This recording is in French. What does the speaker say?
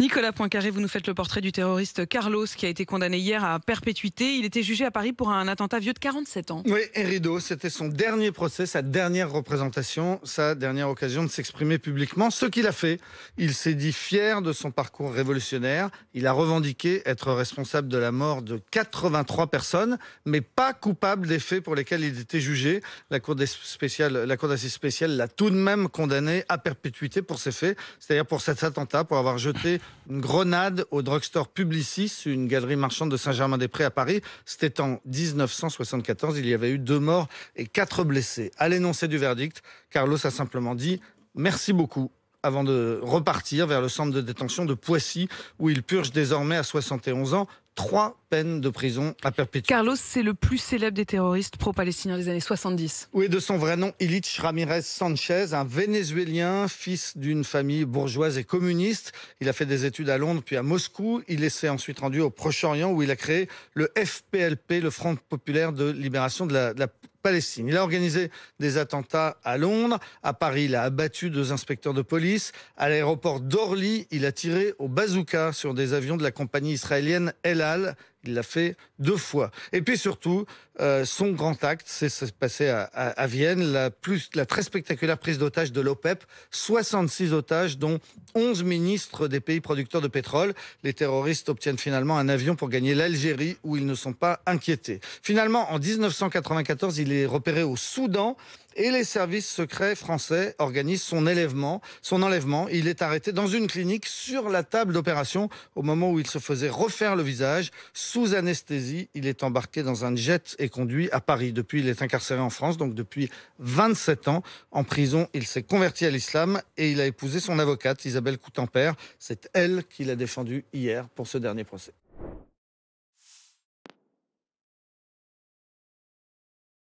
Nicolas Poincaré, vous nous faites le portrait du terroriste Carlos qui a été condamné hier à perpétuité. Il était jugé à Paris pour un attentat vieux de 47 ans. Oui, et Rideau, c'était son dernier procès, sa dernière représentation, sa dernière occasion de s'exprimer publiquement. Ce qu'il a fait, il s'est dit fier de son parcours révolutionnaire. Il a revendiqué être responsable de la mort de 83 personnes, mais pas coupable des faits pour lesquels il était jugé. La Cour d'assises spéciale l'a tout de même condamné à perpétuité pour ces faits, c'est-à-dire pour cet attentat, pour avoir jeté une grenade au drugstore Publicis, une galerie marchande de Saint-Germain-des-Prés à Paris. C'était en 1974. Il y avait eu deux morts et quatre blessés. À l'énoncé du verdict, Carlos a simplement dit merci beaucoup avant de repartir vers le centre de détention de Poissy, où il purge désormais à 71 ans trois peines de prison à perpétuité. Carlos, c'est le plus célèbre des terroristes pro-palestiniens des années 70. Oui, de son vrai nom, Ilich Ramirez Sanchez, un Vénézuélien, fils d'une famille bourgeoise et communiste. Il a fait des études à Londres puis à Moscou. Il s'est ensuite rendu au Proche-Orient où il a créé le FPLP, le Front populaire de libération de la, de la Palestine. Il a organisé des attentats à Londres, à Paris, il a abattu deux inspecteurs de police, à l'aéroport d'Orly, il a tiré au bazooka sur des avions de la compagnie israélienne El Al. Il l'a fait deux fois. Et puis surtout, euh, son grand acte, c'est passé à, à, Vienne, la, plus, la très spectaculaire prise d'otages de l'OPEP, 66 otages, dont 11 ministres des pays producteurs de pétrole. Les terroristes obtiennent finalement un avion pour gagner l'Algérie, où ils ne sont pas inquiétés. Finalement, en 1994, il est repéré au Soudan et les services secrets français organisent son élèvement, son enlèvement. Il est arrêté dans une clinique sur la table d'opération au moment où il se faisait refaire le visage. Sous anesthésie, il est embarqué dans un jet et conduit à Paris. Depuis, il est incarcéré en France, donc depuis 27 ans. En prison, il s'est converti à l'islam et il a épousé son avocate, Isabelle Coutempère. C'est elle qui l'a défendu hier pour ce dernier procès.